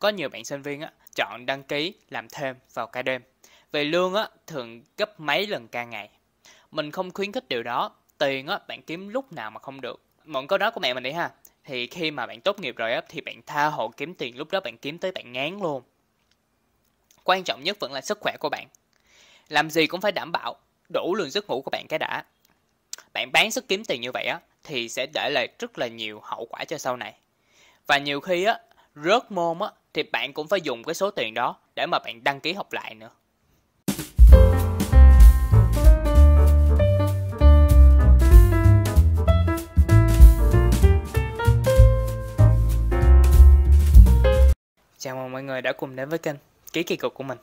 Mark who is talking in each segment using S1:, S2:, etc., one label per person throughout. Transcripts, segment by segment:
S1: có nhiều bạn sinh viên á, chọn đăng ký làm thêm vào ca đêm. Về lương á, thường gấp mấy lần ca ngày. Mình không khuyến khích điều đó. Tiền á, bạn kiếm lúc nào mà không được. Mượn câu đó của mẹ mình đi ha. Thì khi mà bạn tốt nghiệp rồi á, thì bạn tha hộ kiếm tiền lúc đó bạn kiếm tới bạn ngán luôn. Quan trọng nhất vẫn là sức khỏe của bạn. Làm gì cũng phải đảm bảo đủ lượng giấc ngủ của bạn cái đã. Bạn bán sức kiếm tiền như vậy á, thì sẽ để lại rất là nhiều hậu quả cho sau này. Và nhiều khi á, rớt môn á, thì bạn cũng phải dùng cái số tiền đó để mà bạn đăng ký học lại nữa. Chào mừng mọi người đã cùng đến với kênh Ký Kỳ Cục của mình.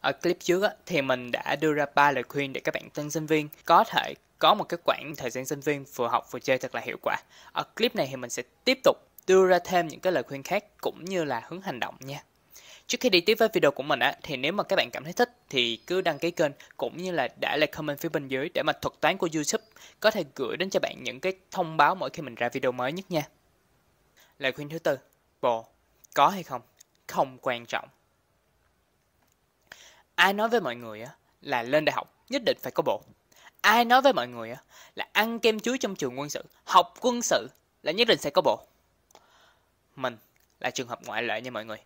S1: Ở clip trước á, thì mình đã đưa ra ba lời khuyên để các bạn tân sinh viên có thể có một cái quãng thời gian sinh viên vừa học vừa chơi thật là hiệu quả. Ở clip này thì mình sẽ tiếp tục đưa ra thêm những cái lời khuyên khác cũng như là hướng hành động nha. Trước khi đi tiếp với video của mình á, thì nếu mà các bạn cảm thấy thích thì cứ đăng ký kênh cũng như là để lại comment phía bên dưới để mà thuật toán của YouTube có thể gửi đến cho bạn những cái thông báo mỗi khi mình ra video mới nhất nha. Lời khuyên thứ tư, bồ, có hay không, không quan trọng. Ai nói với mọi người á là lên đại học nhất định phải có bộ. Ai nói với mọi người á là ăn kem chuối trong trường quân sự, học quân sự là nhất định sẽ có bộ. Mình là trường hợp ngoại lệ nha mọi người.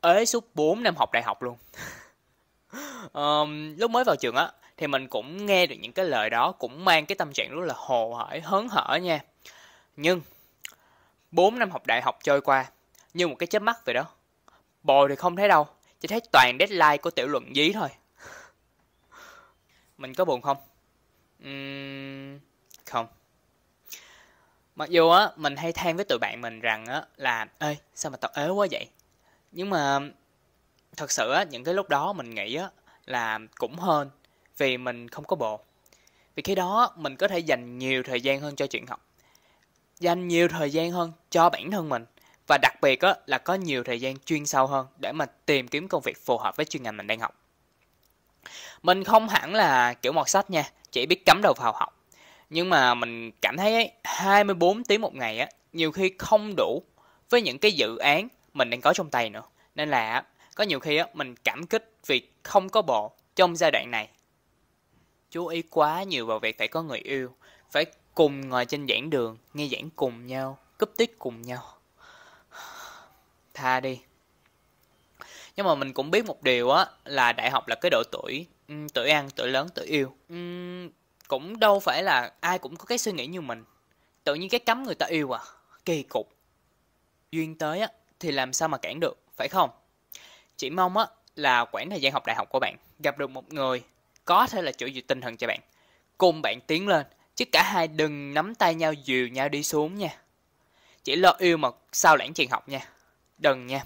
S1: Ế suốt 4 năm học đại học luôn. um, lúc mới vào trường á thì mình cũng nghe được những cái lời đó cũng mang cái tâm trạng rất là hồ hởi hớn hở nha. Nhưng 4 năm học đại học trôi qua như một cái chớp mắt vậy đó. Bồi thì không thấy đâu, chỉ thấy toàn deadline của tiểu luận dí thôi. Mình có buồn không? Uhm, không. Mặc dù á, mình hay than với tụi bạn mình rằng á là Ê, sao mà tao ế quá vậy? Nhưng mà thật sự á, những cái lúc đó mình nghĩ á là cũng hơn vì mình không có bồ. Vì khi đó mình có thể dành nhiều thời gian hơn cho chuyện học. Dành nhiều thời gian hơn cho bản thân mình. Và đặc biệt á, là có nhiều thời gian chuyên sâu hơn để mà tìm kiếm công việc phù hợp với chuyên ngành mình đang học. Mình không hẳn là kiểu mọt sách nha, chỉ biết cắm đầu vào học. Nhưng mà mình cảm thấy ấy, 24 tiếng một ngày á, nhiều khi không đủ với những cái dự án mình đang có trong tay nữa. Nên là có nhiều khi á, mình cảm kích vì không có bộ trong giai đoạn này. Chú ý quá nhiều vào việc phải có người yêu, phải cùng ngồi trên giảng đường, nghe giảng cùng nhau, cúp tiết cùng nhau. Tha đi. Nhưng mà mình cũng biết một điều á là đại học là cái độ tuổi tuổi ăn, tuổi lớn, tuổi yêu cũng đâu phải là ai cũng có cái suy nghĩ như mình. Tự nhiên cái cấm người ta yêu à, kỳ cục. Duyên tới á thì làm sao mà cản được, phải không? Chỉ mong á là quãng thời gian học đại học của bạn gặp được một người có thể là chủ dự tinh thần cho bạn, cùng bạn tiến lên, chứ cả hai đừng nắm tay nhau dìu nhau đi xuống nha. Chỉ lo yêu mà sao lãng chuyện học nha. Đừng nha.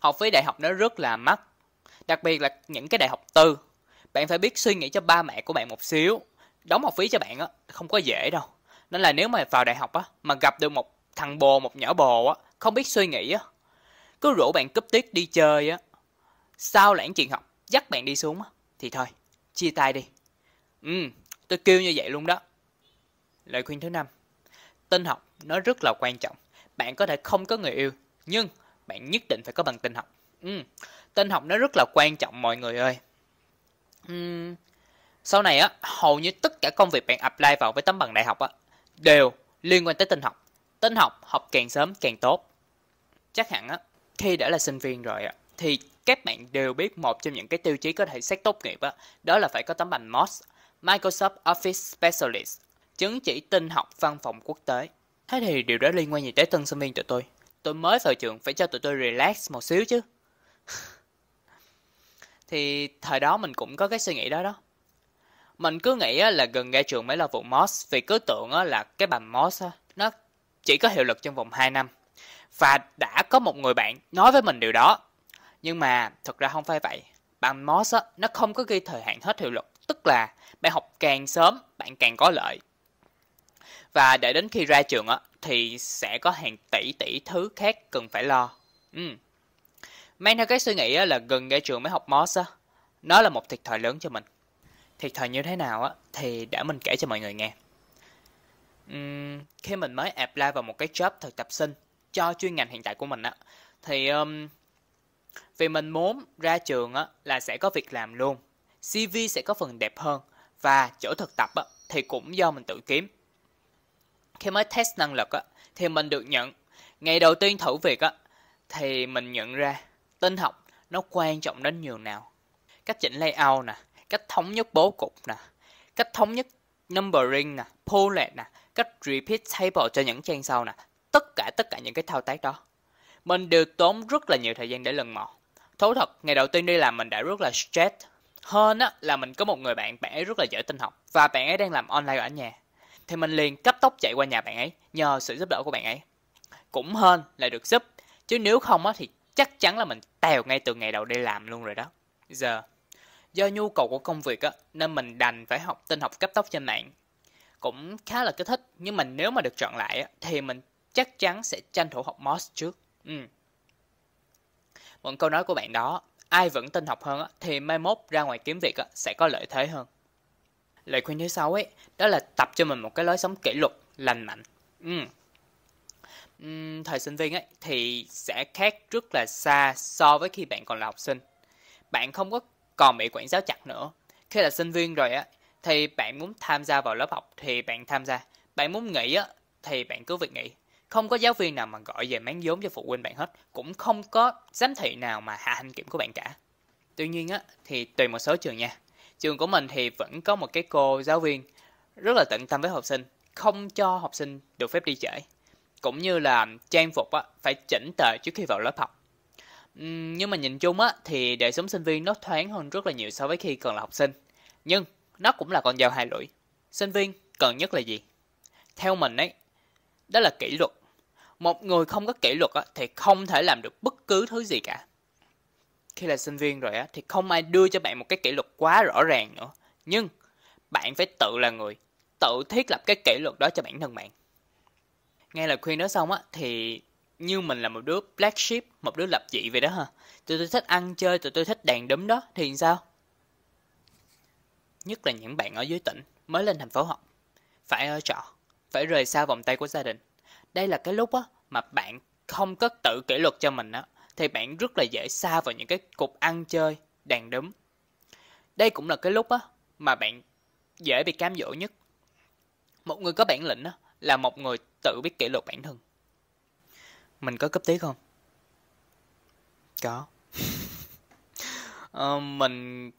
S1: Học phí đại học nó rất là mắc. Đặc biệt là những cái đại học tư. Bạn phải biết suy nghĩ cho ba mẹ của bạn một xíu. Đóng học phí cho bạn á, không có dễ đâu. Nên là nếu mà vào đại học á, mà gặp được một thằng bồ, một nhỏ bồ á, không biết suy nghĩ á. Cứ rủ bạn cúp tiết đi chơi á. Sao lãng chuyện học, dắt bạn đi xuống á. Thì thôi, chia tay đi. Ừ, tôi kêu như vậy luôn đó. Lời khuyên thứ năm tin học nó rất là quan trọng. Bạn có thể không có người yêu, nhưng bạn nhất định phải có bằng tin học. Ừ, tin học nó rất là quan trọng mọi người ơi. Ừ, sau này á, hầu như tất cả công việc bạn apply vào với tấm bằng đại học á, đều liên quan tới tin học. Tin học học càng sớm càng tốt. Chắc hẳn á, khi đã là sinh viên rồi á, thì các bạn đều biết một trong những cái tiêu chí có thể xét tốt nghiệp á, đó là phải có tấm bằng MOS, Microsoft Office Specialist, chứng chỉ tin học văn phòng quốc tế. Thế thì điều đó liên quan gì tới tân sinh viên tụi tôi? Tôi mới vào trường phải cho tụi tôi relax một xíu chứ. thì thời đó mình cũng có cái suy nghĩ đó đó. Mình cứ nghĩ là gần ra trường mới là vụ MOS vì cứ tưởng là cái bằng MOS nó chỉ có hiệu lực trong vòng 2 năm. Và đã có một người bạn nói với mình điều đó. Nhưng mà thực ra không phải vậy. Bằng MOS nó không có ghi thời hạn hết hiệu lực. Tức là bạn học càng sớm, bạn càng có lợi. Và để đến khi ra trường thì sẽ có hàng tỷ tỷ thứ khác cần phải lo. Ừ. Mang theo cái suy nghĩ là gần ra trường mới học Moss á, nó là một thiệt thòi lớn cho mình. Thiệt thòi như thế nào á thì để mình kể cho mọi người nghe. Uhm, khi mình mới apply vào một cái job thực tập sinh cho chuyên ngành hiện tại của mình á thì um, vì mình muốn ra trường á là sẽ có việc làm luôn CV sẽ có phần đẹp hơn và chỗ thực tập á, thì cũng do mình tự kiếm khi mới test năng lực á, thì mình được nhận ngày đầu tiên thử việc á, thì mình nhận ra Tin học nó quan trọng đến nhiều nào. Cách chỉnh layout nè, cách thống nhất bố cục nè, cách thống nhất numbering nè pullet nè, cách repeat table cho những trang sau nè, tất cả tất cả những cái thao tác đó. Mình đều tốn rất là nhiều thời gian để lần mò. Thú thật, ngày đầu tiên đi làm mình đã rất là stress. Hơn á, là mình có một người bạn bạn ấy rất là giỏi tin học và bạn ấy đang làm online ở nhà. Thì mình liền cấp tốc chạy qua nhà bạn ấy nhờ sự giúp đỡ của bạn ấy. Cũng hơn là được giúp, chứ nếu không á thì chắc chắn là mình tèo ngay từ ngày đầu đi làm luôn rồi đó. Giờ do nhu cầu của công việc á nên mình đành phải học tin học cấp tốc trên mạng. Cũng khá là kích thích nhưng mà nếu mà được chọn lại á thì mình chắc chắn sẽ tranh thủ học MOS trước. Ừ. một câu nói của bạn đó ai vẫn tin học hơn á, thì mai mốt ra ngoài kiếm việc á, sẽ có lợi thế hơn. Lời khuyên thứ sáu ấy đó là tập cho mình một cái lối sống kỷ luật lành mạnh. Ừ um, thời sinh viên ấy thì sẽ khác rất là xa so với khi bạn còn là học sinh. Bạn không có còn bị quản giáo chặt nữa. Khi là sinh viên rồi á thì bạn muốn tham gia vào lớp học thì bạn tham gia. Bạn muốn nghỉ á thì bạn cứ việc nghỉ. Không có giáo viên nào mà gọi về máng vốn cho phụ huynh bạn hết. Cũng không có giám thị nào mà hạ hành kiểm của bạn cả. Tuy nhiên á thì tùy một số trường nha. Trường của mình thì vẫn có một cái cô giáo viên rất là tận tâm với học sinh không cho học sinh được phép đi trễ cũng như là trang phục á, phải chỉnh tề trước khi vào lớp học. Uhm, nhưng mà nhìn chung á thì đời sống sinh viên nó thoáng hơn rất là nhiều so với khi còn là học sinh. Nhưng nó cũng là con dao hai lưỡi. Sinh viên cần nhất là gì? Theo mình ấy đó là kỷ luật. Một người không có kỷ luật á, thì không thể làm được bất cứ thứ gì cả. Khi là sinh viên rồi á thì không ai đưa cho bạn một cái kỷ luật quá rõ ràng nữa. Nhưng bạn phải tự là người tự thiết lập cái kỷ luật đó cho bản thân bạn nghe lời khuyên đó xong á, thì như mình là một đứa black sheep, một đứa lập dị vậy đó ha tụi tôi thích ăn chơi, tụi tôi thích đàn đúm đó, thì sao? Nhất là những bạn ở dưới tỉnh mới lên thành phố học. Phải ở trọ, phải rời xa vòng tay của gia đình. Đây là cái lúc á, mà bạn không có tự kỷ luật cho mình á, thì bạn rất là dễ xa vào những cái cục ăn chơi, đàn đúm. Đây cũng là cái lúc á, mà bạn dễ bị cám dỗ nhất. Một người có bản lĩnh á, là một người tự biết kỷ luật bản thân. Mình có cấp tiết không? Có. Ờ, mình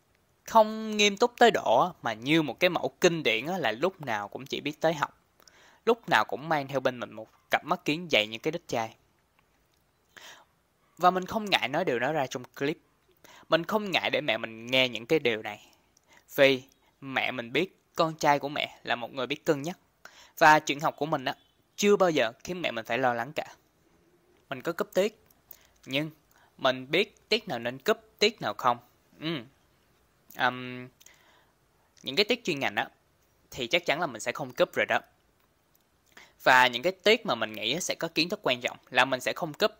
S1: không nghiêm túc tới độ mà như một cái mẫu kinh điển là lúc nào cũng chỉ biết tới học. Lúc nào cũng mang theo bên mình một cặp mắt kiến dày như cái đít chai. Và mình không ngại nói điều đó ra trong clip. Mình không ngại để mẹ mình nghe những cái điều này. Vì mẹ mình biết con trai của mẹ là một người biết cân nhắc. Và chuyện học của mình á chưa bao giờ khiến mẹ mình phải lo lắng cả. Mình có cấp tiết nhưng mình biết tiết nào nên cấp tiết nào không. Ừ. um, những cái tiết chuyên ngành á thì chắc chắn là mình sẽ không cấp rồi đó. Và những cái tiết mà mình nghĩ sẽ có kiến thức quan trọng là mình sẽ không cấp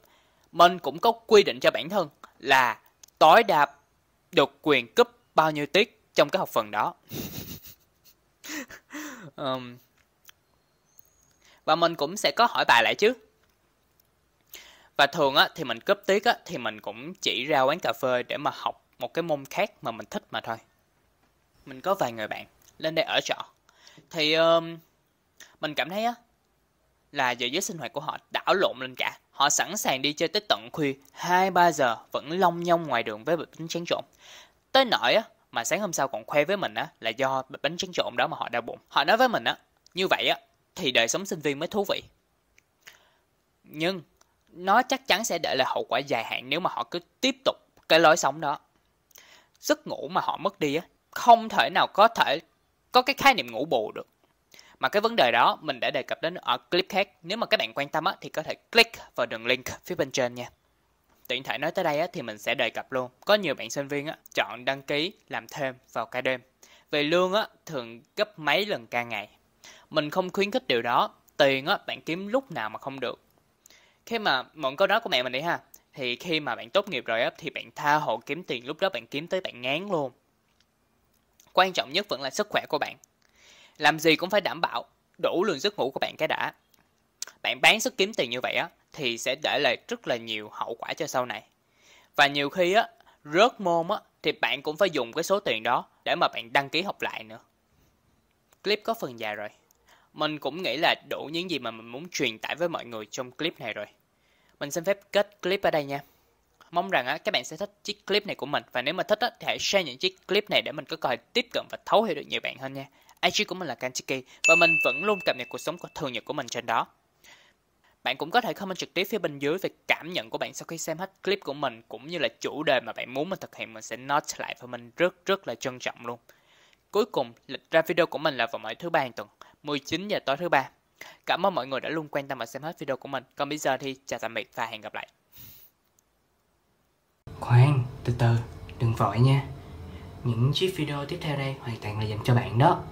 S1: mình cũng có quy định cho bản thân là tối đa được quyền cấp bao nhiêu tiết trong cái học phần đó. Um, và mình cũng sẽ có hỏi bài lại chứ. Và thường á thì mình cúp tiết á thì mình cũng chỉ ra quán cà phê để mà học một cái môn khác mà mình thích mà thôi. Mình có vài người bạn lên đây ở trọ. Thì um, mình cảm thấy á là giờ giấc sinh hoạt của họ đảo lộn lên cả. Họ sẵn sàng đi chơi tới tận khuya hai ba giờ vẫn long nhong ngoài đường với bịch bánh tráng trộn. Tới nỗi á mà sáng hôm sau còn khoe với mình á là do bịch bánh tráng trộn đó mà họ đau bụng. Họ nói với mình á như vậy á thì đời sống sinh viên mới thú vị. Nhưng nó chắc chắn sẽ để lại hậu quả dài hạn nếu mà họ cứ tiếp tục cái lối sống đó. Giấc ngủ mà họ mất đi á không thể nào có thể có cái khái niệm ngủ bù được. Mà cái vấn đề đó mình đã đề cập đến ở clip khác. Nếu mà các bạn quan tâm á thì có thể click vào đường link phía bên trên nha. Tiện thể nói tới đây á, thì mình sẽ đề cập luôn. Có nhiều bạn sinh viên á, chọn đăng ký làm thêm vào ca đêm. Về lương á, thường gấp mấy lần ca ngày mình không khuyến khích điều đó. Tiền á, bạn kiếm lúc nào mà không được. Khi mà mượn câu đó của mẹ mình đi ha thì khi mà bạn tốt nghiệp rồi á thì bạn tha hồ kiếm tiền lúc đó bạn kiếm tới bạn ngán luôn. Quan trọng nhất vẫn là sức khỏe của bạn. Làm gì cũng phải đảm bảo đủ lượng giấc ngủ của bạn cái đã. Bạn bán sức kiếm tiền như vậy á thì sẽ để lại rất là nhiều hậu quả cho sau này. Và nhiều khi á, rớt môn á, thì bạn cũng phải dùng cái số tiền đó để mà bạn đăng ký học lại nữa. Clip có phần dài rồi. Mình cũng nghĩ là đủ những gì mà mình muốn truyền tải với mọi người trong clip này rồi. Mình xin phép kết clip ở đây nha. Mong rằng á, các bạn sẽ thích chiếc clip này của mình và nếu mà thích á, thì hãy share những chiếc clip này để mình có cơ hội tiếp cận và thấu hiểu được nhiều bạn hơn nha. IG của mình là Kanchiki và mình vẫn luôn cập nhật cuộc sống của thường nhật của mình trên đó. Bạn cũng có thể comment trực tiếp phía bên dưới về cảm nhận của bạn sau khi xem hết clip của mình cũng như là chủ đề mà bạn muốn mình thực hiện mình sẽ note lại và mình rất rất là trân trọng luôn. Cuối cùng, lịch ra video của mình là vào mỗi thứ ba hàng tuần, 19 giờ tối thứ ba. Cảm ơn mọi người đã luôn quan tâm và xem hết video của mình. Còn bây giờ thì chào tạm biệt và hẹn gặp lại.
S2: Khoan, từ từ, đừng vội nha. Những chiếc video tiếp theo đây hoàn toàn là dành cho bạn đó.